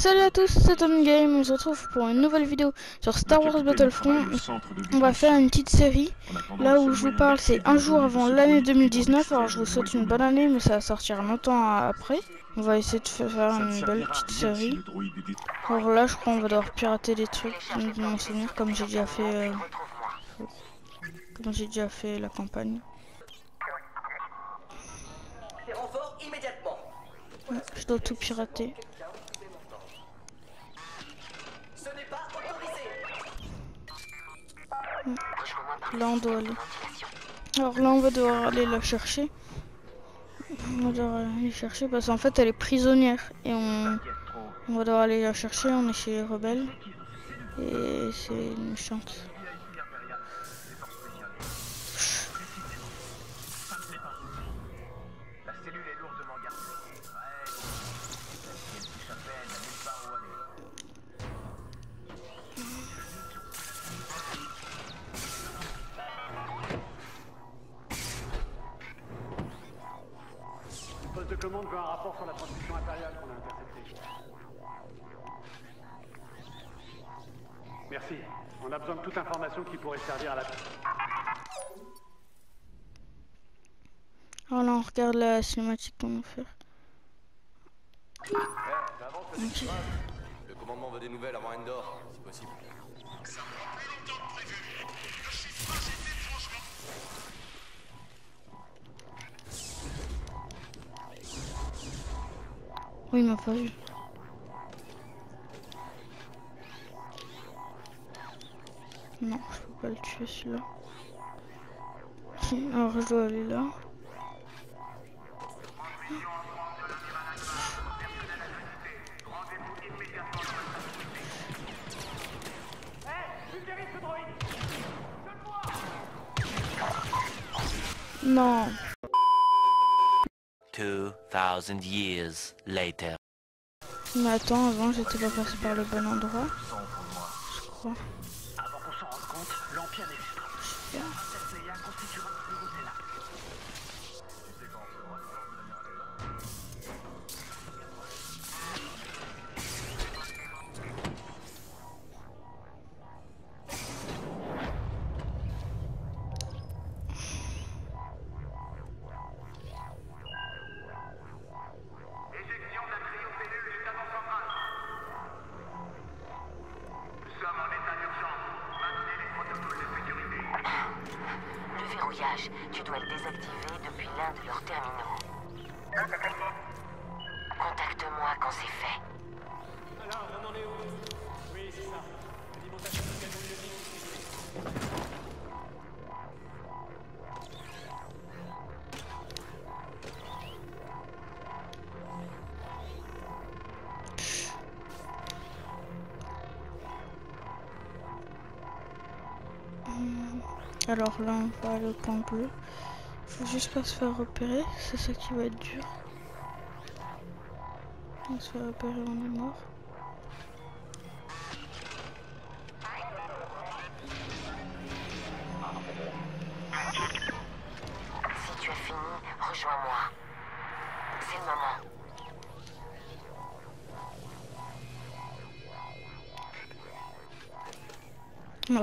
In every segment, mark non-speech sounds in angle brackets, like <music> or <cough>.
Salut à tous, c'est Tom Game, on se retrouve pour une nouvelle vidéo sur Star Wars Battlefront. On va faire une petite série. Là où je vous parle, c'est un jour avant l'année 2019. Alors je vous souhaite une bonne année, mais ça va sortir longtemps après. On va essayer de faire une belle petite série. Alors là, je crois qu'on va devoir pirater des trucs, de mon souvenir, comme j'ai déjà fait, euh, comme j'ai déjà fait la campagne. Je dois tout pirater. Là on doit aller. Alors là on va devoir aller la chercher. On va devoir aller chercher parce qu'en fait elle est prisonnière et on, on va devoir aller la chercher. On est chez les rebelles et c'est une chance. De commande veut un rapport sur la transmission impériale qu'on a interceptée. Merci. On a besoin de toute information qui pourrait servir à la... Alors là, on regarde la cinématique qu'on va faire. Okay. Le commandement veut des nouvelles avant Endor, si possible. Oui, m'a pas. Non, je peux pas le tuer celui-là. <laughs> Alors je dois aller là. Non. 2000 years later. Mais attends, avant j'étais pas passé par le bon endroit. Je crois. Alors là, on va au point bleu. Faut juste pas se faire repérer, c'est ça qui va être dur. On se fait repérer, on est mort.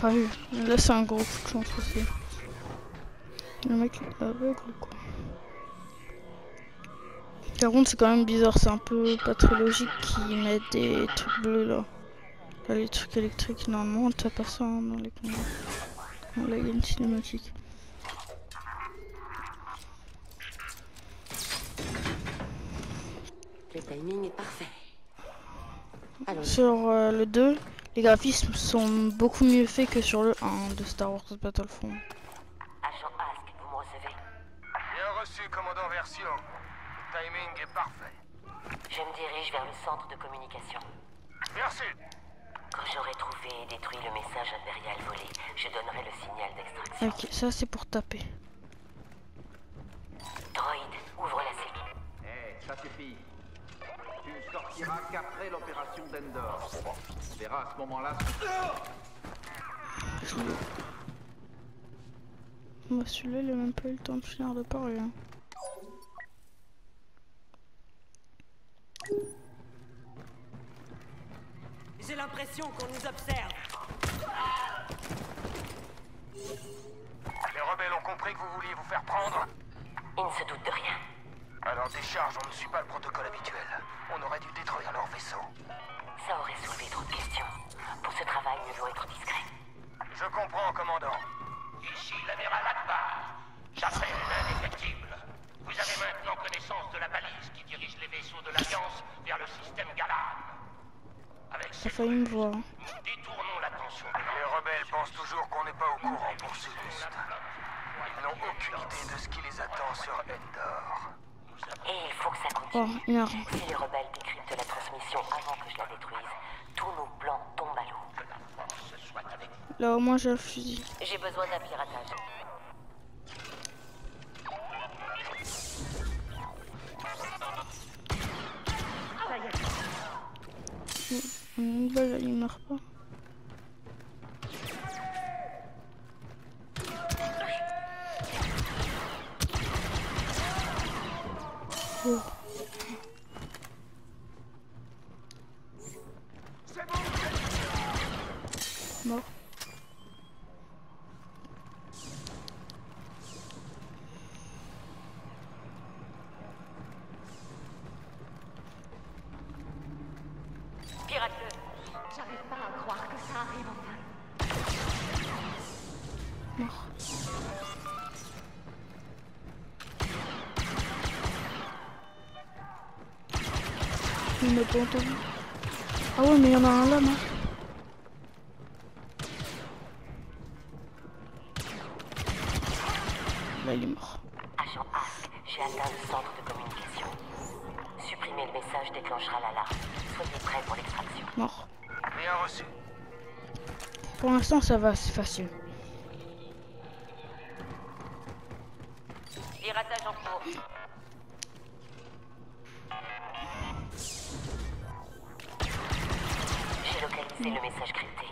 Pas. Là, c'est un gros coup de chance aussi. Le mec est aveugle quoi Par contre, c'est quand même bizarre. C'est un peu pas très logique qu'ils mettent des trucs bleus là. Là, les trucs électriques, normalement, t'as pas ça hein, dans les combats. Bon, là, il y a une cinématique. Le timing est parfait. Sur euh, le 2, les graphismes sont beaucoup mieux faits que sur le 1 de Star Wars Battlefront. Agent Ask, vous me recevez Bien reçu, commandant Versio. Le timing est parfait. Je me dirige vers le centre de communication. Merci. Quand j'aurai trouvé et détruit le message impérial volé, je donnerai le signal d'extraction. Ok, ça c'est pour taper. Droïde, ouvre la sécu. Eh, ça suffit. Tu ne sortiras qu'après l'opération d'Endor. On verra à ce moment-là Moi, celui-là, il a même pas eu le temps de finir de parler. hein. l'impression qu'on nous observe. Les rebelles ont compris que vous vouliez vous faire prendre Ils ne se doutent de rien. Alors décharge, on ne suit pas le protocole habituel. On aurait dû détruire leur vaisseau. Ça aurait soulevé trop de questions. Pour ce travail, nous devons être discrets. Je comprends, commandant. Ici l'amiral Akbar. J'appelle l'indétectible. Vous avez maintenant connaissance de la balise qui dirige les vaisseaux de l'Alliance vers le système Galan. Avec cette failli me voir. nous détournons l'attention de Les rebelles pensent toujours qu'on n'est pas au courant pour Suluste. Ils n'ont aucune idée de ce qui les attend sur Endor. Et il faut que ça Oh, continue. énerve. Si les rebelles décryptent la transmission avant que je la détruise, tous nos plans tombent à l'eau. Là, au moins, j'ai le fusil. J'ai besoin d'un piratage. Il meurt pas. Oh. Mort. Pirate-le J'arrive pas à croire que ça arrive enfin. Mort. Il m'a pas entendu. Ah ouais, mais il y en a un là, non Là, il est mort. Agent Ask, j'ai atteint le centre de communication. Supprimer le message déclenchera l'alarme. Soyez prêts pour l'extraction. Pour l'instant, ça va, c'est facile. Piratage en cours. J'ai localisé le message crypté.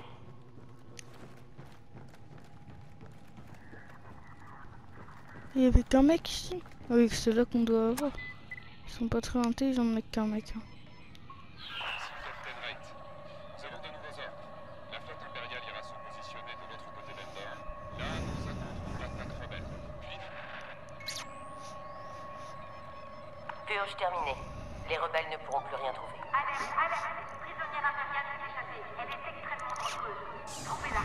Il y avait qu'un mec ici Ah Oui, c'est là qu'on doit avoir. Ils sont pas très intelligents, de mec qu'un mec. hein. Captain Wright. Nous avons de nouveaux ordres. La flotte impériale ira se positionner de l'autre côté d'Endor. Là, nous attendrons l'attaque rebelle. Puis, Purge terminée. Les rebelles ne pourront plus rien trouver. Alerte, alerte Prisonnière impériale s'est échappée. Elle est extrêmement dangereuse. Trouvez-la.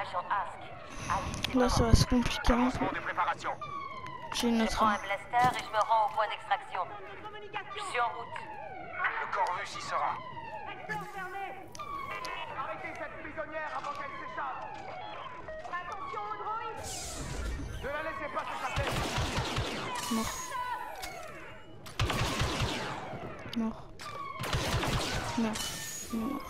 Agent Ask, Ali, c'est Là, ça va se compliquer un peu. J'ai une Je autre prends arme. un blaster et je me rends au point d'extraction. Je suis en route. Le Corvus y sera. Arrêtez cette prisonnière avant qu'elle s'échappe Attention au droïde Ne la laissez pas s'échapper Mort. Mort. Mort. Mort.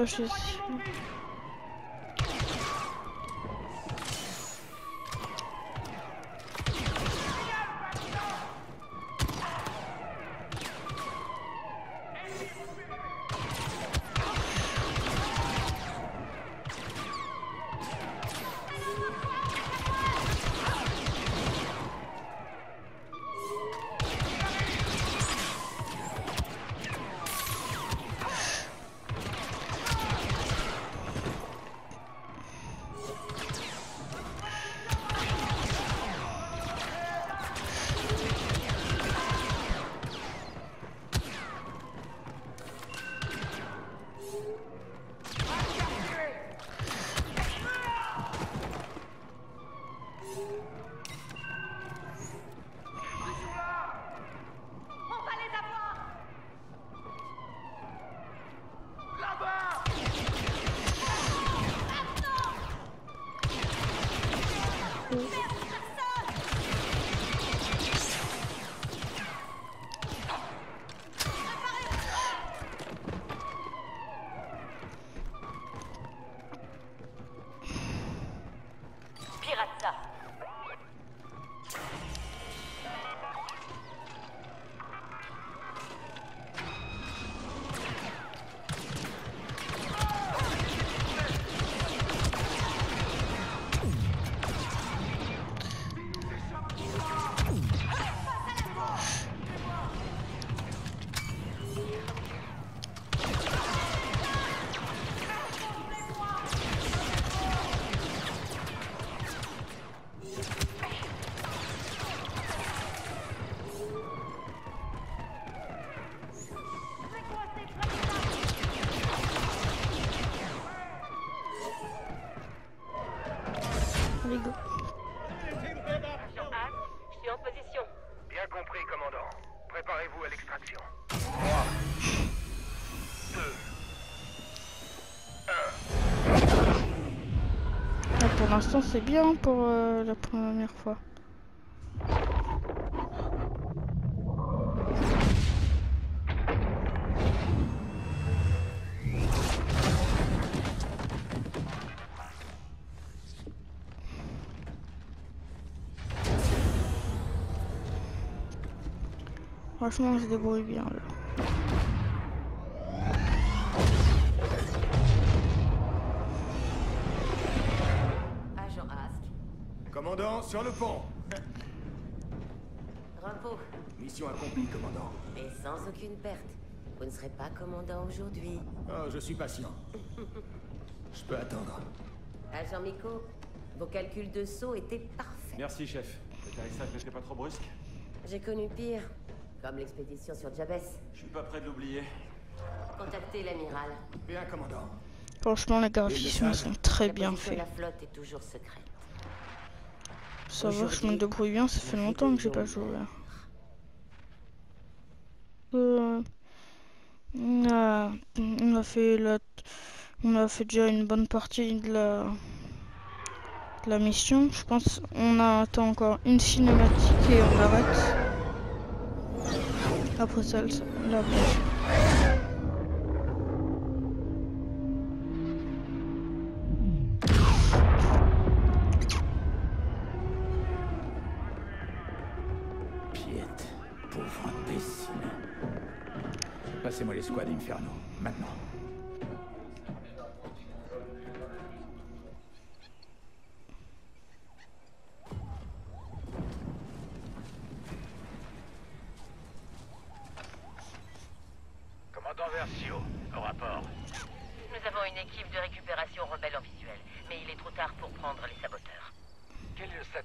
Là, je c'est bien pour euh, la première fois. Franchement, se débrouille bien là. Commandant, sur le pont. Repos, Mission accomplie, commandant. mais sans aucune perte. Vous ne serez pas commandant aujourd'hui. Oh, je suis patient. <laughs> Je peux attendre. Agent Miko, vos calculs de saut étaient parfaits. Merci, chef. L'atterrissage n'était pas trop brusque J'ai connu pire, comme l'expédition sur Jabès. Je suis pas prêt de l'oublier. Contactez l'amiral. Bien, commandant. Franchement, les graphismes sont très bien faits. la flotte est toujours secrète. Ça va, je me débrouille bien, ça fait longtemps que j'ai pas joué. Euh, on, a, a fait la, on a fait déjà une bonne partie de la, mission. Je pense on attend encore une cinématique et on arrête. Après ça, la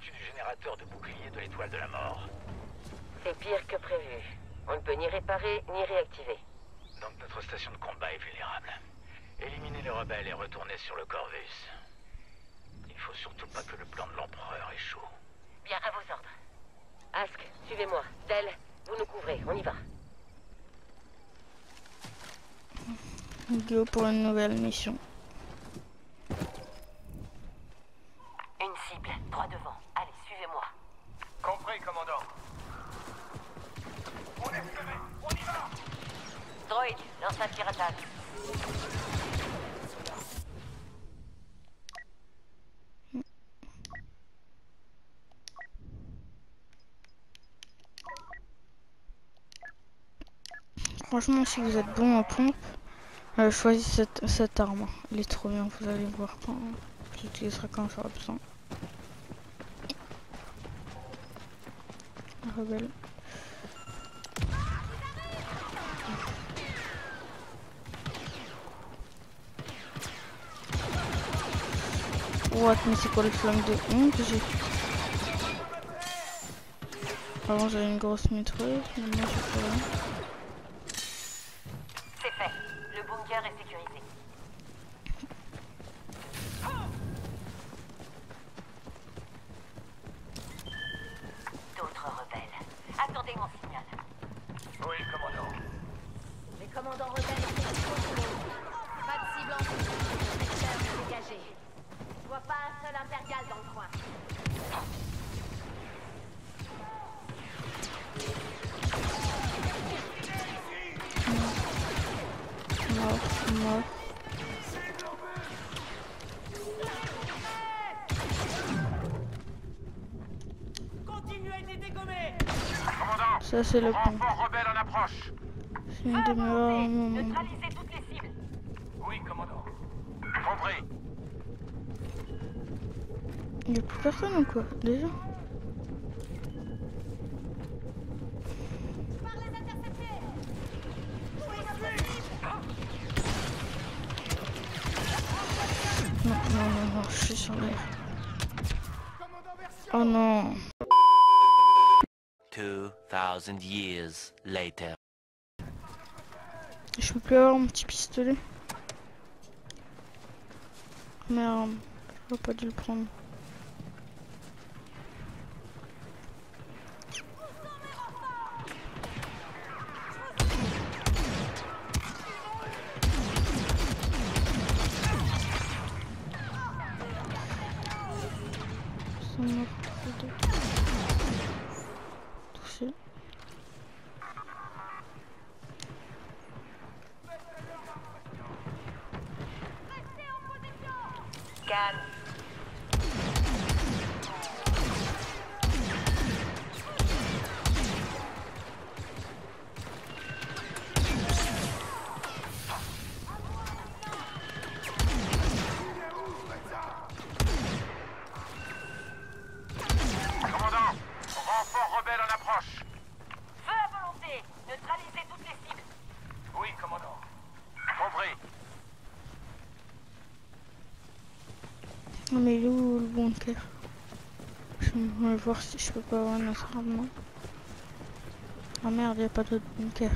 Du générateur de bouclier de l'étoile de la mort C'est pire que prévu. On ne peut ni réparer ni réactiver. Donc notre station de combat est vulnérable. Éliminez les rebelles et retournez sur le Corvus. Il faut surtout pas que le plan de l'empereur échoue. Bien, à vos ordres. Ask, suivez-moi. Del, vous nous couvrez, on y va. go pour une nouvelle mission. Une cible, droit devant. Allez, suivez-moi. Compris, commandant. Droid, lance un tir attaque. Franchement, si vous êtes bon en pompe, euh, choisissez cette, cette arme. Elle est trop bien, vous allez voir quand j'utiliserai quand j'aurai besoin. Rebelle. What, mais c'est quoi le flingue de honte Avant j'avais une grosse plus sécurisé. Ça c'est le pont. renfort rebelle en approche. C'est une demi-heure. Neutralisez toutes les cibles. Oui, commandant. Compris. Il n'y a plus personne ou quoi Déjà? Non, non, non, non, je suis sur l'air. Oh non 2,000 years later. Je peux plus avoir mon petit pistolet. Merde, j'aurais pas dû le prendre. Voir si je peux pas avoir notre arme. Ah merde, y a pas d'autre bunker.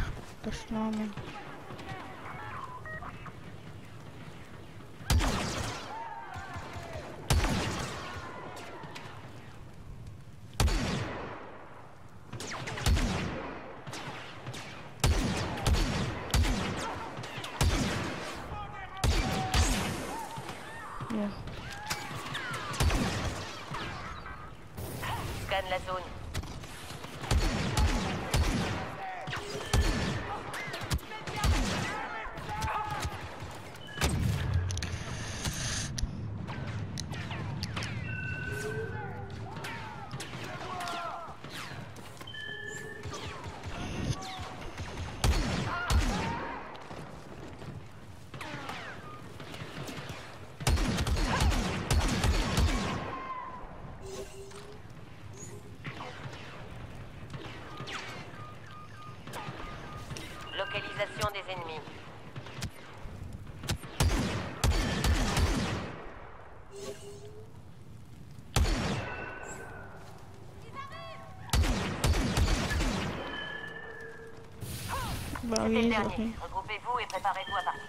C'est le dernier. Regroupez-vous et préparez-vous à partir.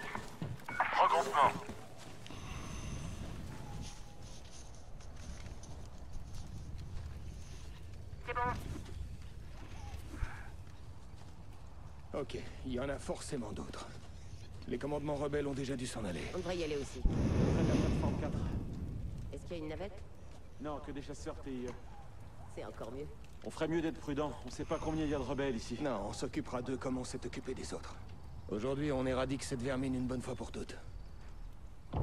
Regroupement. C'est bon. Ok, il y en a forcément d'autres. Les commandements rebelles ont déjà dû s'en aller. On devrait y aller aussi. Près de la plateforme 4. Est-ce qu'il y a une navette? Non, que des chasseurs TIE. C'est encore mieux. On ferait mieux d'être prudent. On ne sait pas combien il y a de rebelles ici. Non, on s'occupera d'eux comme on s'est occupé des autres. Aujourd'hui, on éradique cette vermine une bonne fois pour toutes. Oh,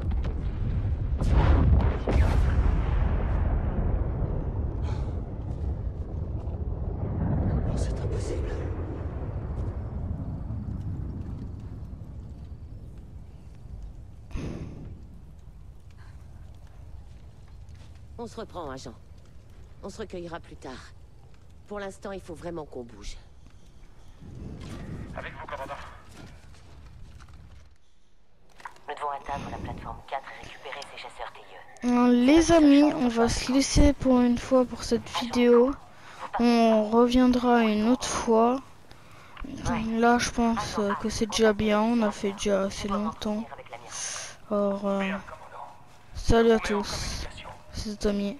c'est impossible. On se reprend, agent. On se recueillera plus tard. Pour l'instant, il faut vraiment qu'on bouge. Avec vous, commandant. Nous devons atteindre la plateforme 4 et récupérer ces chasseurs TIE. Alors, les amis, on va se laisser pour une fois pour cette vidéo. On reviendra une autre fois. Là, je pense euh, que c'est déjà bien. On a fait déjà assez longtemps. Alors, euh, salut à tous. C'est Tommy.